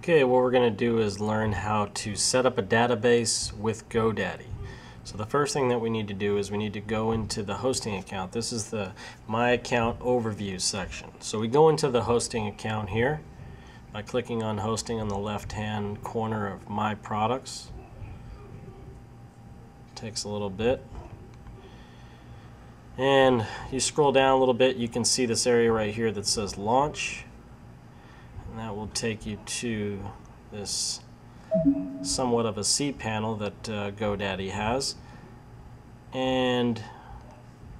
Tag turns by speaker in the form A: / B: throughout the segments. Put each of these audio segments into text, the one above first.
A: Okay, what we're going to do is learn how to set up a database with GoDaddy. So the first thing that we need to do is we need to go into the hosting account. This is the My Account Overview section. So we go into the hosting account here by clicking on hosting on the left hand corner of My Products. Takes a little bit. And you scroll down a little bit, you can see this area right here that says Launch that will take you to this somewhat of a cPanel that uh, GoDaddy has. And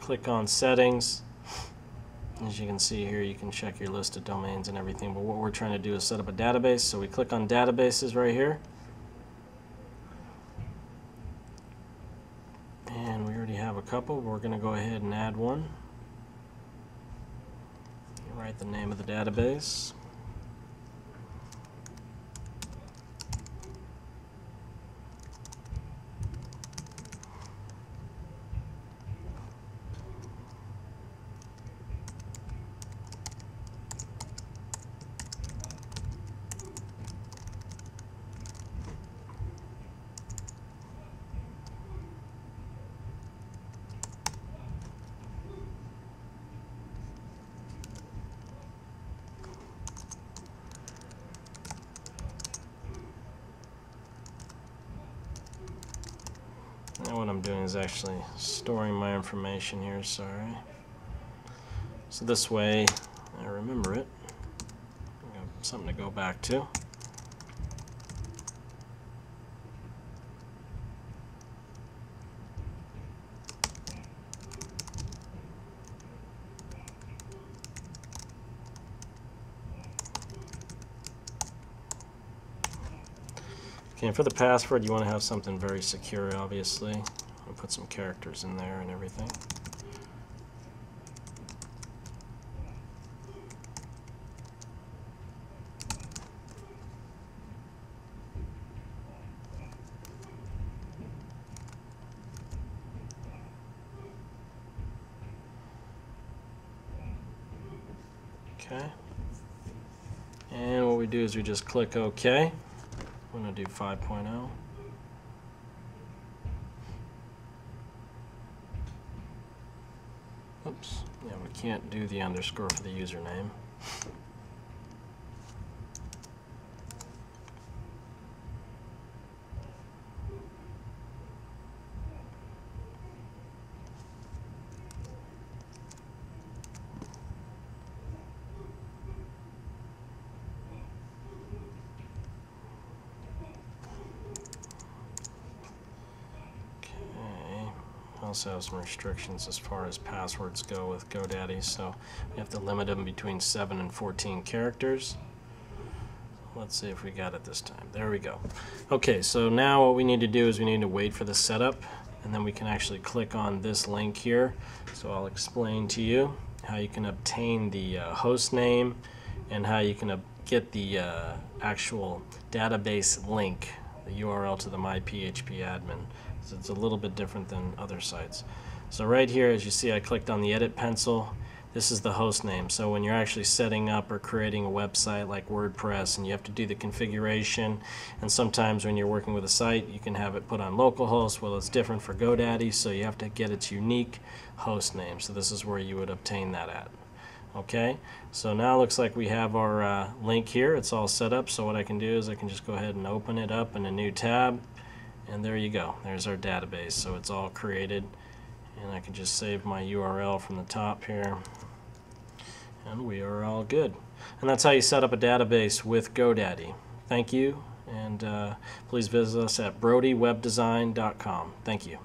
A: click on settings. As you can see here you can check your list of domains and everything but what we're trying to do is set up a database. So we click on databases right here. And we already have a couple we're going to go ahead and add one. Write the name of the database Now what I'm doing is actually storing my information here, sorry. So this way I remember it. something to go back to. Okay, and for the password, you want to have something very secure, obviously. I'll put some characters in there and everything. Okay. And what we do is we just click OK. I'm going to do 5.0. Oops. Yeah, we can't do the underscore for the username. also have some restrictions as far as passwords go with GoDaddy, so we have to limit them between 7 and 14 characters. Let's see if we got it this time. There we go. Okay, so now what we need to do is we need to wait for the setup, and then we can actually click on this link here. So I'll explain to you how you can obtain the uh, host name and how you can get the uh, actual database link, the URL to the MyPHPAdmin. So it's a little bit different than other sites. So right here, as you see, I clicked on the edit pencil. This is the host name. So when you're actually setting up or creating a website like WordPress and you have to do the configuration, and sometimes when you're working with a site, you can have it put on localhost. Well, it's different for GoDaddy, so you have to get its unique host name. So this is where you would obtain that at. Okay, so now it looks like we have our uh, link here. It's all set up. So what I can do is I can just go ahead and open it up in a new tab. And there you go. There's our database. So it's all created. And I can just save my URL from the top here. And we are all good. And that's how you set up a database with GoDaddy. Thank you. And uh, please visit us at brodywebdesign.com thank you